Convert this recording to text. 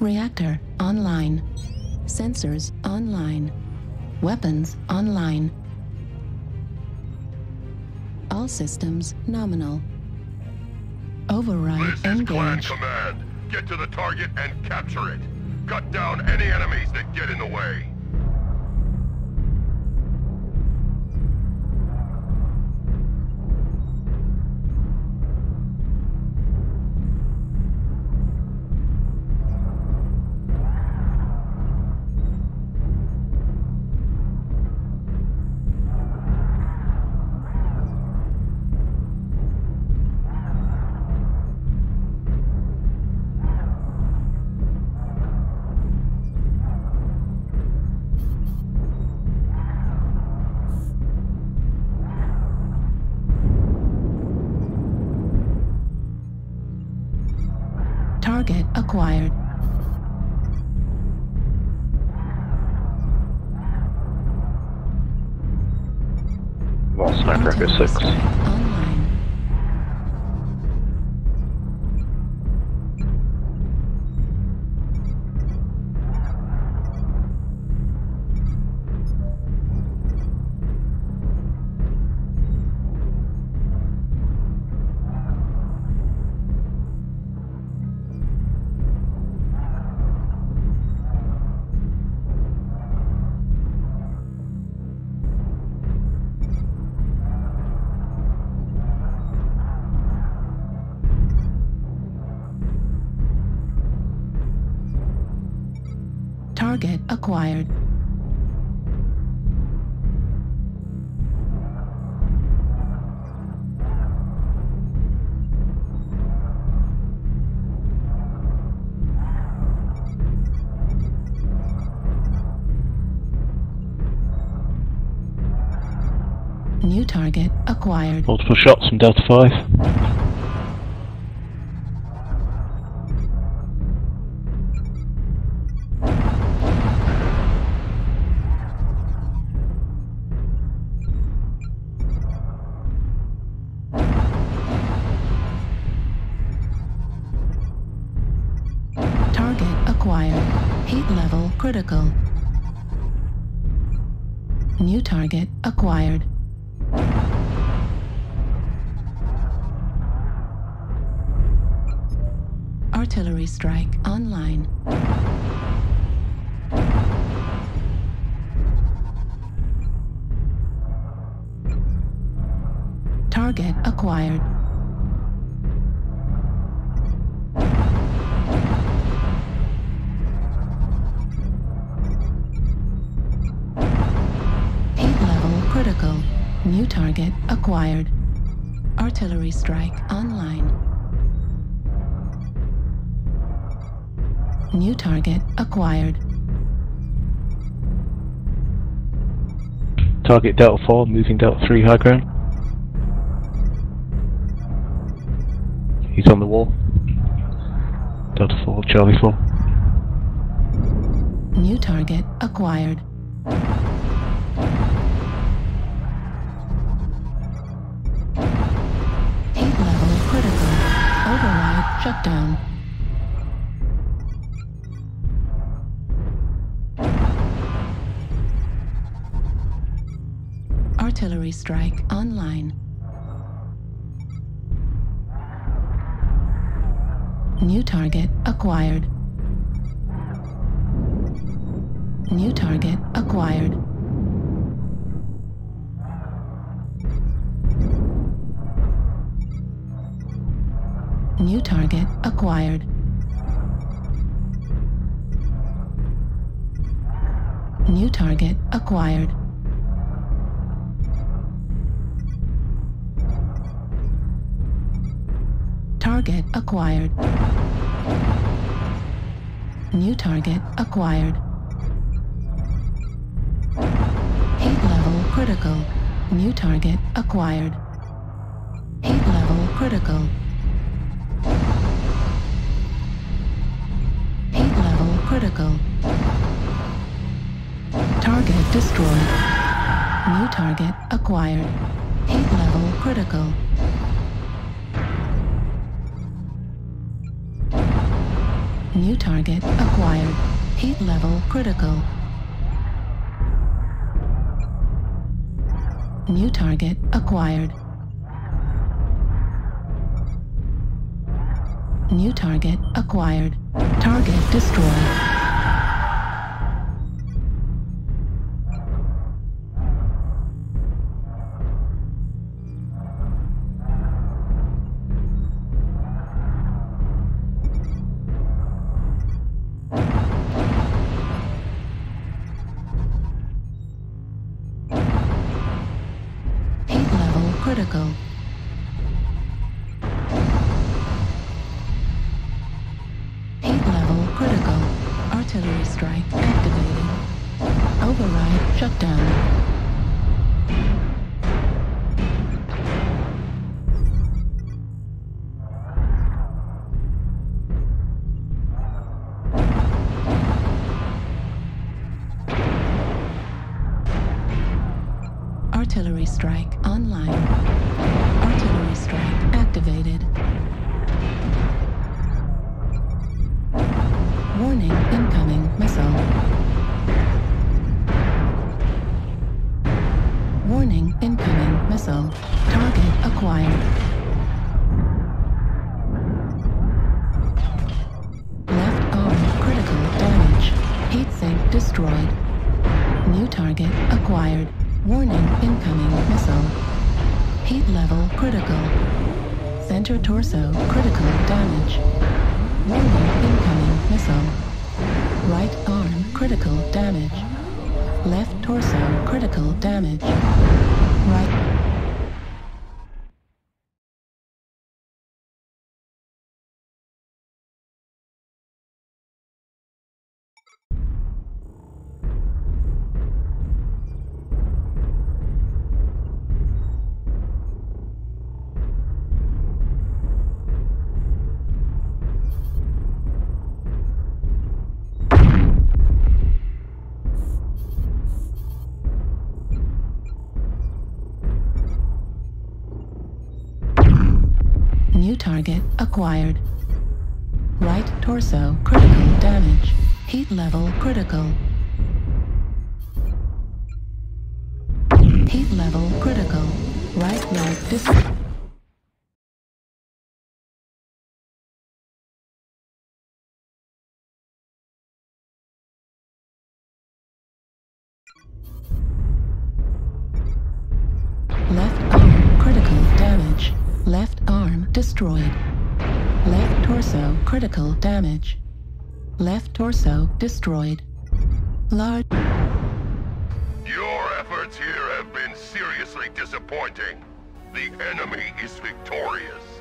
Reactor online. Sensors online. Weapons online. All systems nominal. Override This is Clan. Command. Get to the target and capture it. Cut down any enemies that get in the way. Sniper Echo 6. Acquired. New target acquired. Multiple shots from Delta 5. Level critical. New target acquired. Artillery strike online. Target acquired. Critical. New target acquired. Artillery strike online. New target acquired. Target Delta 4, moving Delta 3 high ground. He's on the wall. Delta 4, Charlie 4. New target acquired. Override shutdown. Artillery strike online. New target acquired. New target acquired. New target acquired. New target acquired. Target acquired. New target acquired. Heat level critical. New target acquired. Heat level critical. Critical. Target destroyed. New target acquired. Heat level critical. New target acquired. Heat level critical. New target acquired. New target acquired. Target destroyed. Critical. Strike activated. Override shut down. Artillery strike online. Artillery strike activated. Warning incoming incoming missile. Target acquired. Left arm critical damage. Heat sink destroyed. New target acquired. Warning incoming missile. Heat level critical. Center torso critical damage. Warning incoming missile. Right arm critical damage. Left torso critical damage. Right target acquired. Right torso critical damage. Heat level critical. Heat level critical. Right leg dis- Left arm critical damage. Left arm destroyed. Left torso critical damage. Left torso destroyed. Large Your efforts here have been seriously disappointing. The enemy is victorious.